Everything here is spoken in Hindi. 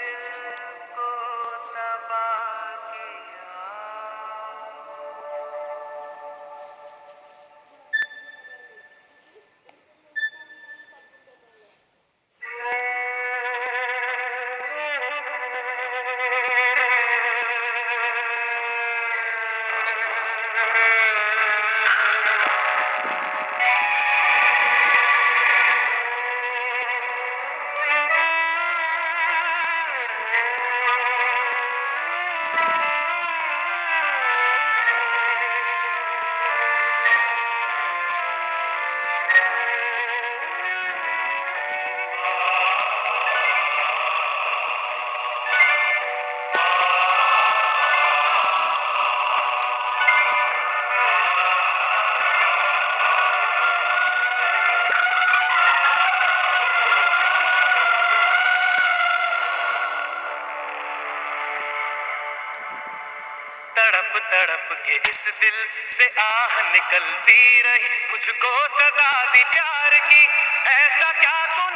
दिल को तड़प के इस दिल से आह निकलती रही। मुझको सजा दी प्यार की। ऐसा क्या तो गए